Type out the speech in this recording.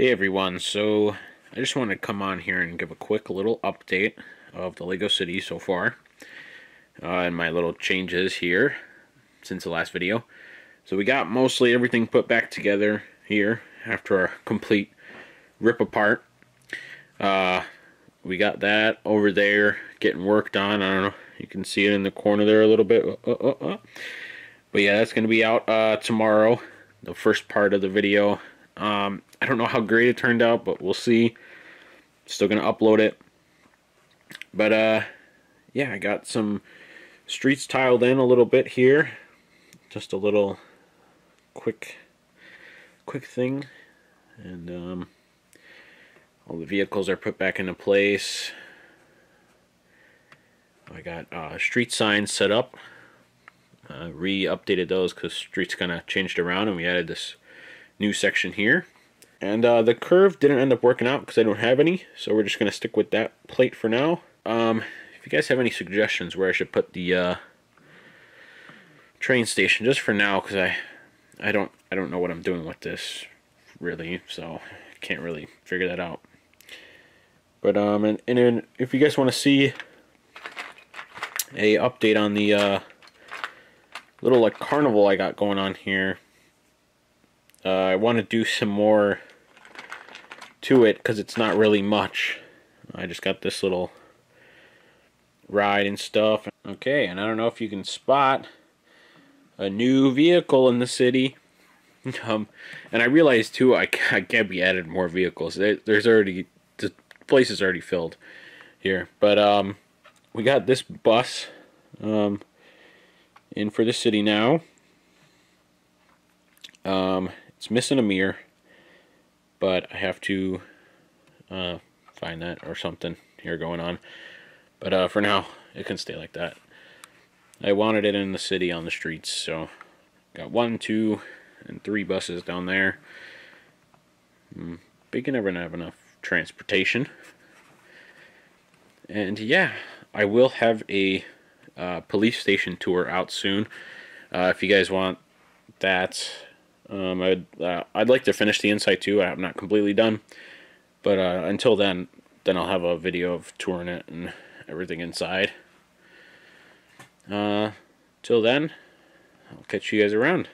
Hey everyone, so I just wanted to come on here and give a quick little update of the LEGO City so far uh, and my little changes here since the last video. So we got mostly everything put back together here after our complete rip apart. Uh, we got that over there getting worked on. I don't know, you can see it in the corner there a little bit. Uh, uh, uh. But yeah, that's going to be out uh, tomorrow, the first part of the video. Um, I don't know how great it turned out, but we'll see. Still gonna upload it. But uh, yeah, I got some streets tiled in a little bit here. Just a little quick, quick thing, and um, all the vehicles are put back into place. I got uh, street signs set up. Uh, re-updated those because streets kind of changed around, and we added this new section here. And uh, the curve didn't end up working out because I don't have any, so we're just going to stick with that plate for now. Um, if you guys have any suggestions where I should put the uh, train station, just for now, because I, I don't, I don't know what I'm doing with this, really, so I can't really figure that out. But um, and, and then if you guys want to see a update on the uh, little like carnival I got going on here, uh, I want to do some more to it because it's not really much. I just got this little ride and stuff. Okay, and I don't know if you can spot a new vehicle in the city. Um, and I realized too, I, I can't be added more vehicles. There, there's already the place is already filled here. But um, we got this bus um, in for the city now. Um, it's missing a mirror, but I have to uh, find that or something here going on. But uh, for now, it can stay like that. I wanted it in the city on the streets, so got one, two, and three buses down there. But you never have enough transportation. And yeah, I will have a uh, police station tour out soon. Uh, if you guys want that, um, I'd uh, I'd like to finish the inside too. I'm not completely done, but uh, until then, then I'll have a video of touring it and everything inside. Uh, till then, I'll catch you guys around.